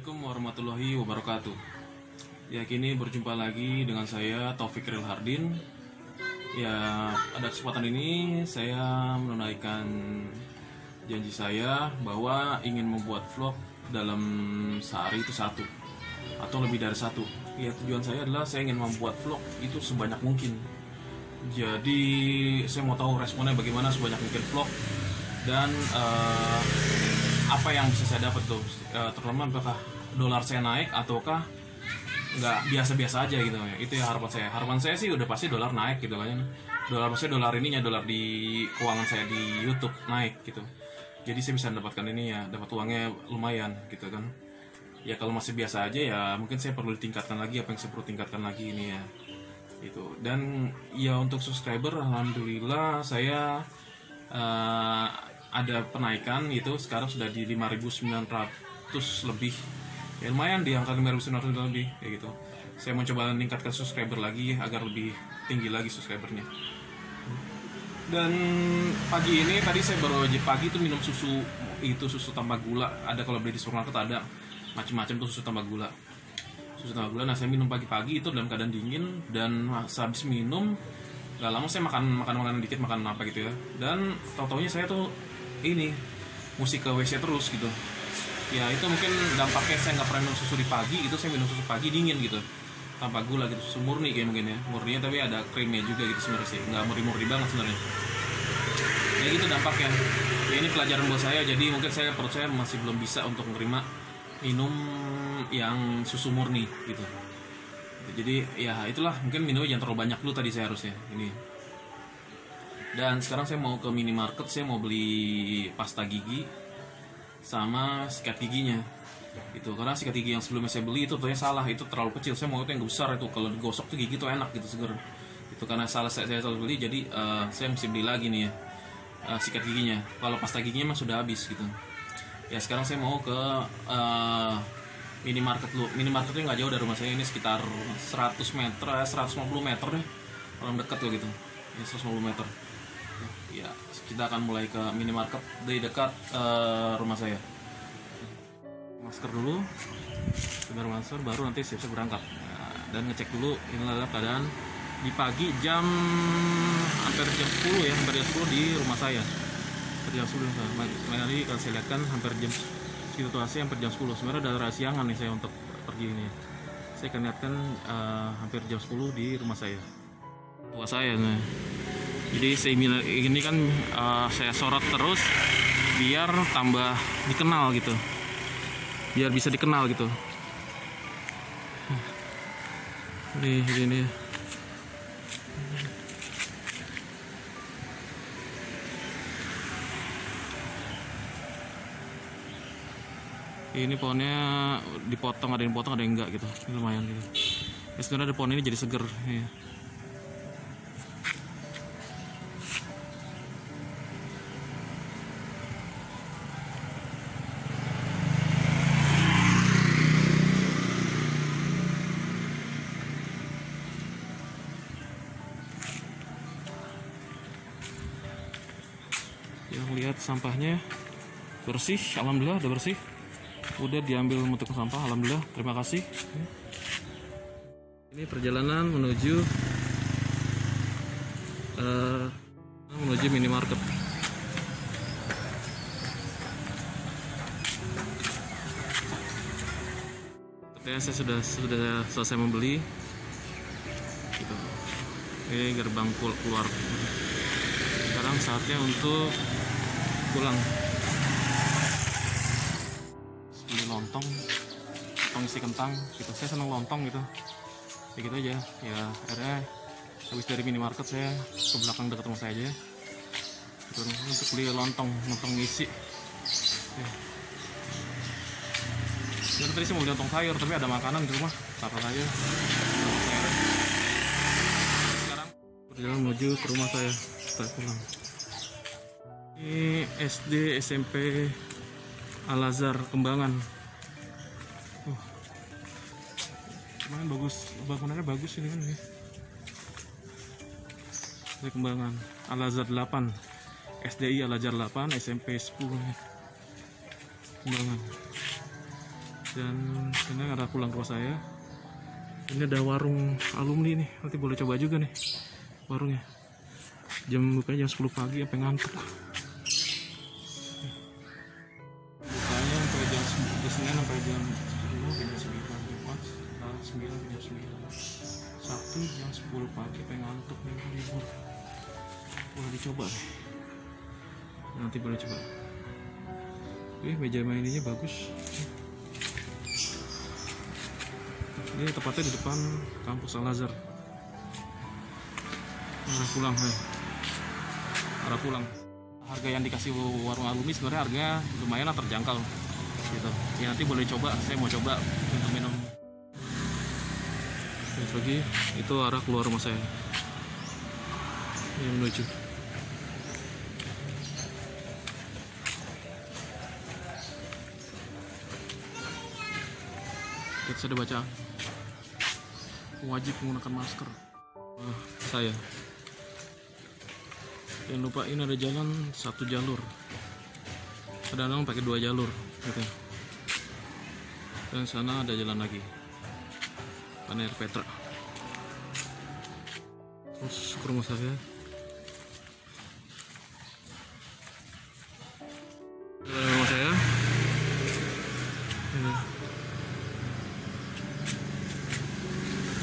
Assalamualaikum warahmatullahi wabarakatuh. Ya kini berjumpa lagi dengan saya Taufik Ril Hardin. Ya pada kesempatan ini saya menunaikan janji saya bahwa ingin membuat vlog dalam sehari itu satu atau lebih dari satu. Ya tujuan saya adalah saya ingin membuat vlog itu sebanyak mungkin. Jadi saya mau tahu responnya bagaimana sebanyak mungkin vlog dan eh, apa yang bisa saya dapat tuh? Eh, terutama apakah dolar saya naik ataukah nggak biasa-biasa aja gitu ya? Itu ya harapan saya. Harapan saya sih udah pasti dolar naik gitu kan dolar maksudnya dolar ininya dolar di keuangan saya di YouTube naik gitu. Jadi saya bisa mendapatkan ini ya dapat uangnya lumayan gitu kan. Ya kalau masih biasa aja ya mungkin saya perlu ditingkatkan lagi apa yang saya perlu tingkatkan lagi ini ya. Itu dan ya untuk subscriber alhamdulillah saya eh, ada penaikan itu sekarang sudah di 5.900 lebih. Ya lumayan di angka 5.900 lebih kayak gitu. Saya mau coba meningkatkan subscriber lagi agar lebih tinggi lagi subscribernya. Dan pagi ini tadi saya baru aja pagi itu minum susu itu susu tambah gula. Ada kalau beli di supermarket ada. Macam-macam tuh susu tambah gula. Susu tambah gula. Nah saya minum pagi-pagi itu dalam keadaan dingin dan habis minum gak lama saya makan makan makanan dikit makan apa gitu ya. Dan tau taunya saya tuh ini musik ke WC terus gitu. Ya itu mungkin dampaknya saya nggak pernah minum susu di pagi itu saya minum susu pagi dingin gitu. Tanpa gula gitu susu murni kayak mungkin ya. Murninya tapi ada krimnya juga gitu sebenarnya sih. Nggak murni-murni banget sebenarnya. Ya gitu dampaknya. Ya ini pelajaran buat saya. Jadi mungkin saya perut saya masih belum bisa untuk menerima minum yang susu murni gitu. Jadi ya itulah. Mungkin minumnya jangan terlalu banyak dulu tadi saya harusnya. Ini dan sekarang saya mau ke minimarket saya mau beli pasta gigi sama sikat giginya. Itu karena sikat gigi yang sebelumnya saya beli itu ternyata salah itu terlalu kecil. Saya mau itu yang besar itu kalau digosok tuh gigi tuh enak gitu seger. Itu karena salah saya, saya selalu beli jadi eh, saya mesti beli lagi nih ya eh, sikat giginya. Kalau pasta giginya mah sudah habis gitu. Ya sekarang saya mau ke eh, minimarket lu. Minimarketnya nggak jauh dari rumah saya ini sekitar 100 meter eh, 150 meter deh. Orang dekat tuh gitu. Ya 150 meter ya kita akan mulai ke minimarket di dekat eh, rumah saya. Masker dulu sebar masker baru nanti siap-siap berangkat. Nah, dan ngecek dulu ini adalah keadaan di pagi jam hampir jam 10 ya hampir jam 10 di rumah saya. Hampir jam 10 nah, tadi kalau saya lihat kan hampir jam situasi hampir jam 10 sebenarnya udah rasiangan nih saya untuk pergi ini. Saya akan lihatkan eh, hampir jam 10 di rumah saya. Tua saya nah jadi ini kan eh, saya sorot terus biar tambah dikenal gitu. Biar bisa dikenal gitu. Nih ini ini. Pohonnya dipotong ada yang potong ada yang enggak gitu. Ini lumayan gitu. Ya, sebenarnya ada pohon ini jadi seger ya. Lihat sampahnya bersih, alhamdulillah udah bersih. Udah diambil untuk sampah, alhamdulillah. Terima kasih. Ini perjalanan menuju eh, menuju minimarket. Sepertinya saya sudah sudah selesai membeli. Ini gerbang keluar. Sekarang saatnya untuk pulang. Beli lontong, lontong isi kentang. Gitu. Saya senang lontong gitu. Ya gitu aja. Ya akhirnya habis dari minimarket saya ke belakang dekat rumah saya aja. Gitu, untuk beli lontong, lontong isi. Ya. Sebenarnya tadi sih mau beli lontong sayur, tapi ada makanan di rumah. Apa aja. Sekarang berjalan menuju ke rumah saya. Saya pulang. Ini SD SMP Al Azhar Kembangan. Uh, bagus, bangunannya bagus ini kan. ya. Kembangan Al Azhar 8, SDI Al Azhar 8, SMP 10. Kembangan. dan ini arah pulang rumah saya ini ada warung alumni nih nanti boleh coba juga nih warungnya jam bukanya jam 10 pagi sampai ngantuk pagi sampai ngantuk nih libur boleh dicoba nanti boleh coba Oke, meja mainnya bagus. Ini tepatnya di depan kampus Al Azhar. Arah pulang, ya. Arah pulang. Harga yang dikasih warung alumni sebenarnya harganya lumayan lah terjangkau. Gitu. Ya nanti boleh coba. Saya mau coba untuk minum. Lagi itu arah keluar rumah saya. Yang menuju. Saya ada bacaan. Wajib menggunakan masker. Wah, saya. Jangan lupa ini ada jalan satu jalur. Kadang-kadang pakai dua jalur, gitu. Dan sana ada jalan lagi. Paner Petra. Terus ke rumah saya. Rumah saya.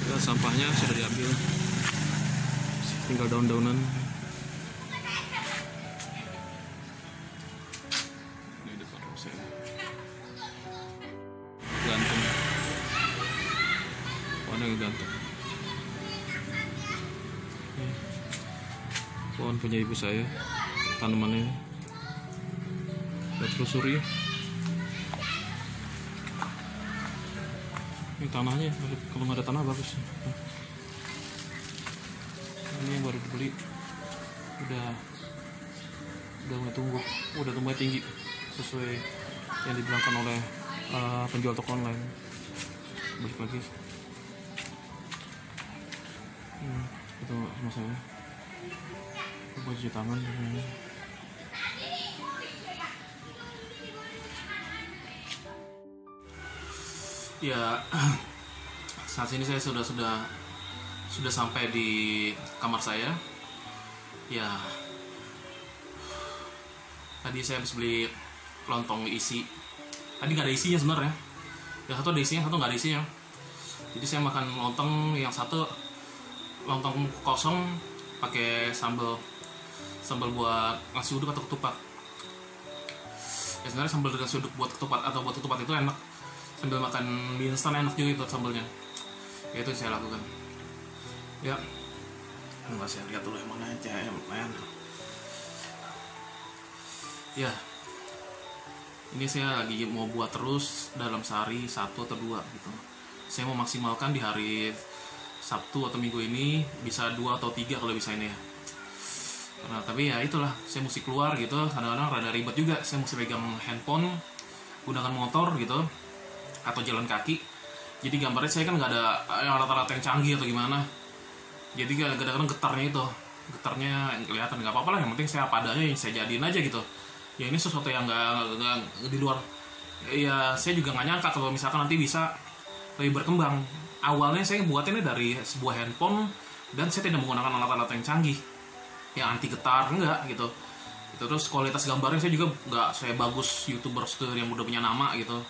Ya, sampahnya sudah diambil tinggal daun-daunan gantung Ini. pohon punya ibu saya tanamannya Lihat telusuri ini tanahnya kalau nggak ada tanah bagus. Ini yang baru dibeli. Udah udah mulai tumbuh. Udah tumbuh tinggi. Sesuai yang dibilangkan oleh eh, penjual toko online. Balik lagi hmm, itu sama saya buat cuci tangan ini. ya. Saat ini saya sudah sudah sudah sampai di kamar saya. Ya tadi saya habis beli lontong isi. Tadi nggak ada isinya sebenarnya. Yang satu ada isinya satu nggak ada isinya. Jadi saya makan lontong yang satu lontong kosong pakai sambal sambal buat nasi uduk atau ketupat. Ya sebenarnya sambal dengan uduk buat ketupat atau buat ketupat itu enak. Sambil makan mie instan enak juga itu sambalnya. Ya itu yang saya lakukan. Ya. Nggak saya lihat dulu yang mana CM men ya. Ini saya lagi mau buat terus dalam sehari satu atau dua gitu. Saya mau maksimalkan di hari Sabtu atau Minggu ini bisa dua atau tiga kalau bisa ini ya. Nah, tapi ya itulah saya mesti keluar gitu. Kadang-kadang rada ribet juga saya mesti pegang handphone gunakan motor gitu atau jalan kaki. Jadi gambarnya saya kan nggak ada yang rata-rata yang canggih atau gimana. Jadi kadang-kadang getarnya itu getarnya kelihatan nggak apa-apa lah yang penting saya apa adanya yang saya jadiin aja gitu. Ya ini sesuatu yang nggak di luar. Ya saya juga nggak nyangka kalau misalkan nanti bisa lebih berkembang. Awalnya saya buat ini dari sebuah handphone dan saya tidak menggunakan alat-alat yang canggih yang anti getar enggak gitu. Itu terus kualitas gambarnya saya juga nggak saya bagus youtuber yang udah punya nama gitu.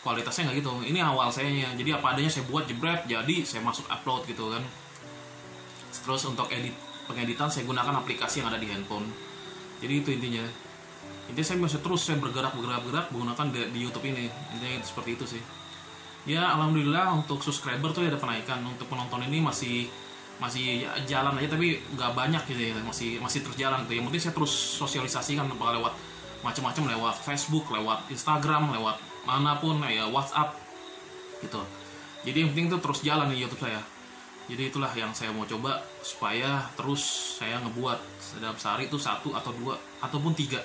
Kualitasnya nggak gitu. Ini awal saya jadi apa adanya saya buat jebret jadi saya masuk upload gitu kan. Terus untuk edit pengeditan saya gunakan aplikasi yang ada di handphone. Jadi itu intinya. Intinya saya masih terus saya bergerak bergerak bergerak menggunakan di, di YouTube ini. Intinya seperti itu sih ya alhamdulillah untuk subscriber tuh ada penaikan. Untuk penonton ini masih masih jalan aja tapi nggak banyak gitu ya. Masih masih terus jalan tuh. Yang penting saya terus sosialisasikan lewat macam-macam lewat Facebook lewat Instagram lewat mana pun ya WhatsApp gitu. Jadi yang penting tuh terus jalan di YouTube saya. Jadi itulah yang saya mau coba supaya terus saya ngebuat dalam sehari itu satu atau dua ataupun tiga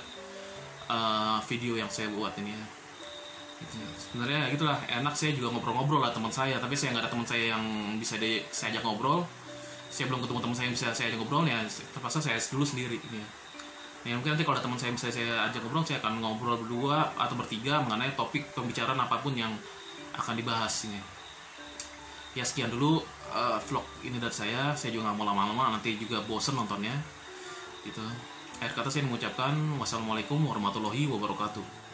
uh, video yang saya buat ini ya gitu. sebenarnya gitulah enak saya juga ngobrol-ngobrol lah teman saya tapi saya nggak ada teman saya yang bisa di, saya ajak ngobrol. Saya belum ketemu teman saya yang bisa saya ajak ngobrol ya terpaksa saya dulu sendiri ini ya. Nah, mungkin nanti kalau ada teman saya bisa saya ajak ngobrol, saya akan ngobrol berdua atau bertiga mengenai topik pembicaraan apa pun yang akan dibahas ini ya. Sekian dulu uh, vlog ini dari saya. Saya juga nggak mau lama-lama nanti juga bosen nontonnya. Gitu. Akhir kata saya mengucapkan wassalamualaikum warahmatullahi wabarakatuh